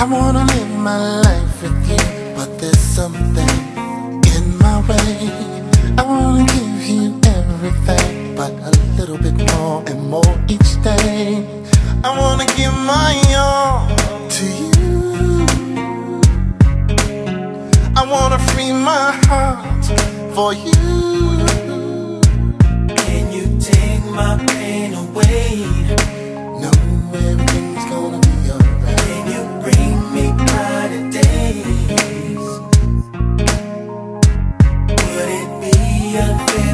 I wanna live my life with you, but there's something in my way. I wanna give you everything, but a little bit more and more each day. I wanna give my all to you. I wanna free my heart for you. Can you take my pain away? No,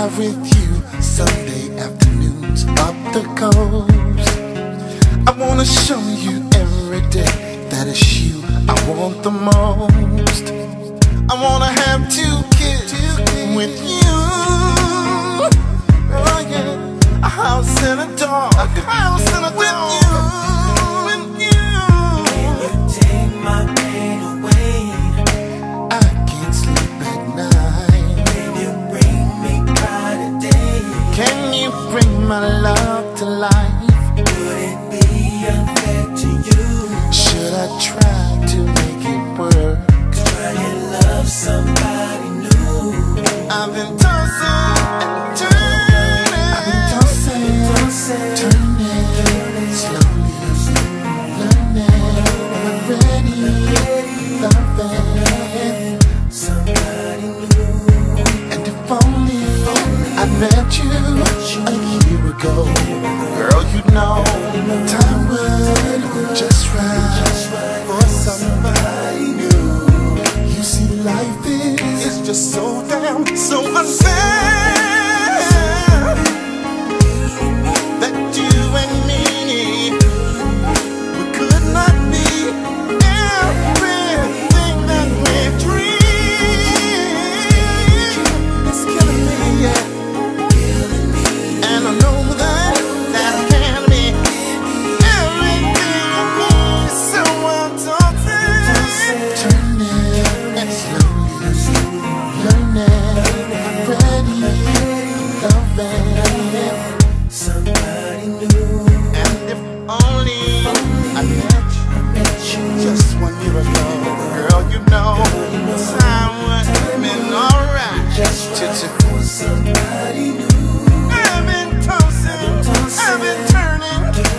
drive with you. Sunday afternoons up the coast. I wanna show you every day that it's you I want the most. I wanna have two kids. bring my love to life. Would it be unfair to you? Should I try to? I met you a year ago. Girl, you know time would just right for somebody new. You see, life is just so damn, so unfair.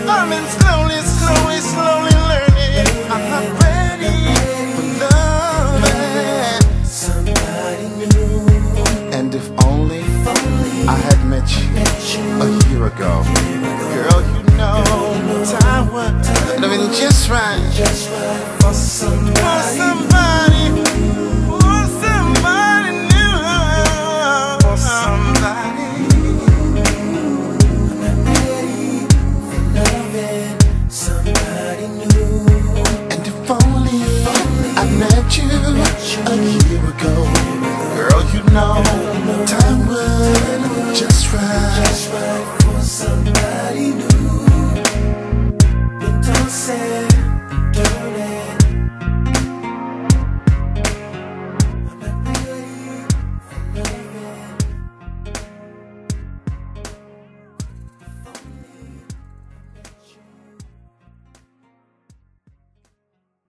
I've been slowly, slowly, slowly learning I'm ready for loving somebody new. And if only I had met you a year ago, girl, you know time just right for somebody.